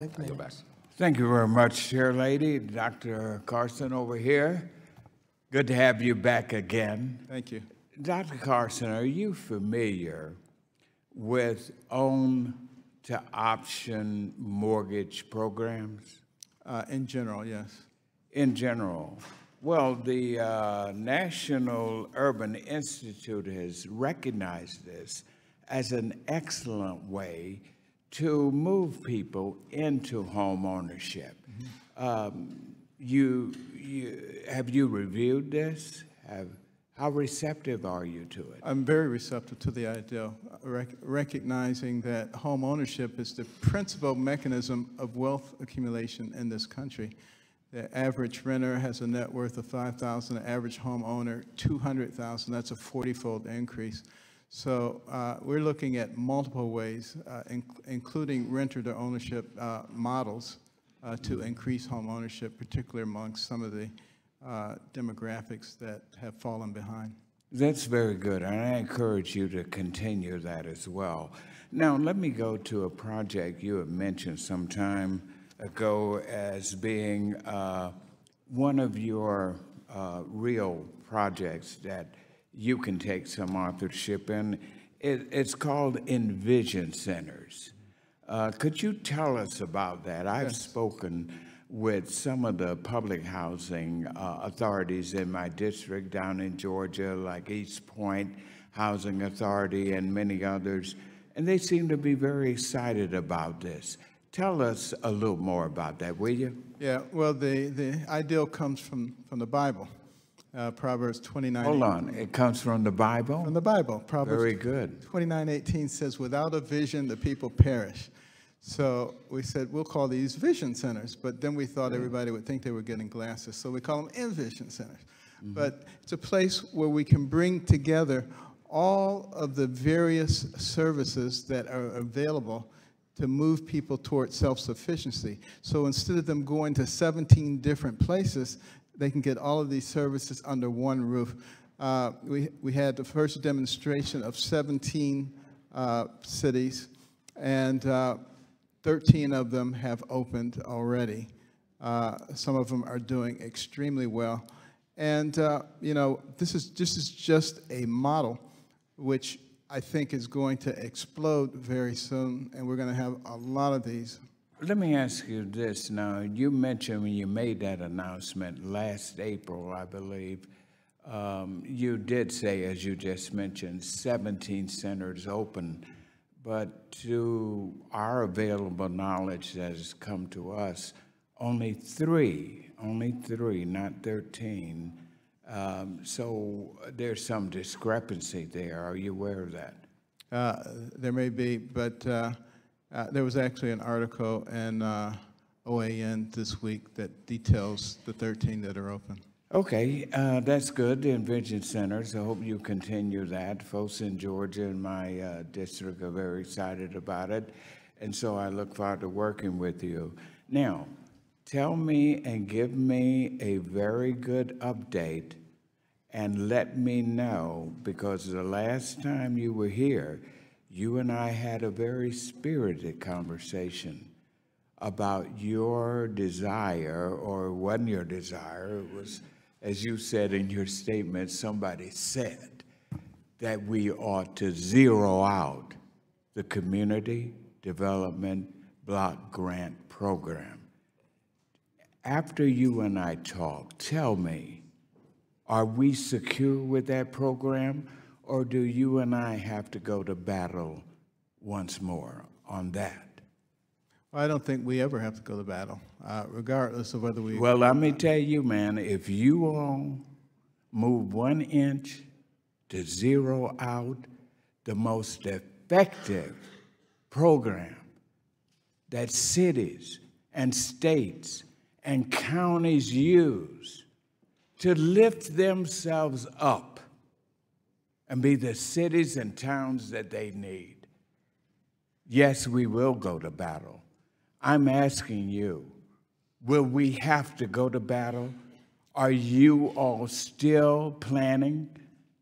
I yield back. Thank you very much, Chair Lady. Dr. Carson over here. Good to have you back again. Thank you. Dr. Carson, are you familiar with own to option mortgage programs Uh, In general, yes. in general? Well, the uh, National Urban Institute has recognized this as an excellent way to move people into home ownership. Um, you, you, have you reviewed this? Have, how receptive are you to it? I'm very receptive to the idea, uh, rec- recognizing that home ownership is the principal mechanism of wealth accumulation in this country. The average renter has a net worth of 5,000, the average homeowner 200,000. That's a 40-fold increase. So uh, we're looking at multiple ways, uh, in- including renter to ownership uh, models uh, to increase home ownership, particularly amongst some of the demographics that have fallen behind. That's very good, and I encourage you to continue that as well. Now, let me go to a project you have mentioned some time ago as being uh, one of your uh, real projects that you can take some authorship in. It, it's called Envision Centers. Uh, could you tell us about that? I've spoken with some of the public housing uh, authorities in my district down in Georgia, like East Point Housing Authority and many others, and they seem to be very excited about this. Tell us a little more about that, will you? Yeah, well, the, the ideal comes from, from the Bible, uh, Proverbs 29. Hold on, it comes from the Bible? From the Bible, Proverbs Very good. 29, 18 says, without a vision, the people perish. So we said, we'll call these vision centers, but then we thought everybody would think they were getting glasses, so we call them envision centers. But it's a place where we can bring together all of the various services that are available to move people towards self-sufficiency. So instead of them going to 17 different places, they can get all of these services under one roof. Uh, we, we had the first demonstration of 17 uh, cities, and uh, 13 of them have opened already. Uh, some of them are doing extremely well. And, uh, you know, this is, this is just a model which I think is going to explode very soon, and we're going to have a lot of these. Let me ask you this now. You mentioned when you made that announcement last April, I believe, um, you did say, as you just mentioned, 17 centers open. But to our available knowledge that has come to us, only three, only three, not 13. Um, so there's some discrepancy there. Are you aware of that? Uh, There may be, but uh, uh, there was actually an article in uh, OAN this week that details the 13 that are open. Okay, uh, that's good, the Envision Centers. I hope you continue that. Folks in Georgia and my uh, district are very excited about it, and so I look forward to working with you. Now, tell me and give me a very good update and let me know, because the last time you were here, you and I had a very spirited conversation about your desire, or wasn't your desire, it was, as you said in your statement, somebody said that we ought to zero out the Community Development Block Grant Program. After you and I talk, tell me, are we secure with that program, or do you and I have to go to battle once more on that? I don't think we ever have to go to battle, uh, regardless of whether we, Well, let me tell you, man, if you all move one inch to zero out the most effective program that cities and states and counties use to lift themselves up and be the cities and towns that they need. Yes, we will go to battle. I'm asking you, will we have to go to battle? Are you all still planning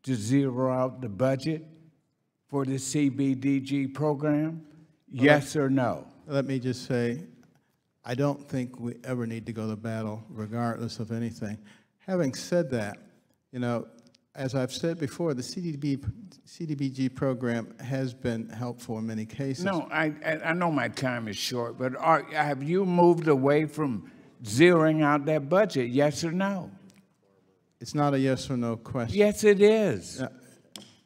to zero out the budget for the CBDG program? Yes or no? let me just say, I don't think we ever need to go to battle regardless of anything. Having said that, you know, as I've said before, the CDB, CDBG program has been helpful in many cases. No, I, I I know my time is short, but are, have you moved away from zeroing out that budget, yes or no? It's not a yes or no question. Yes, it is.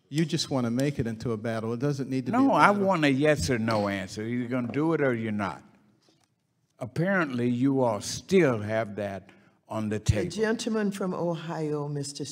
You just want to make it into a battle. It doesn't need to be. No, I want a yes or no answer. You're going to do it or you're not. Apparently, you all still have that on the table. The gentleman from Ohio, Mr.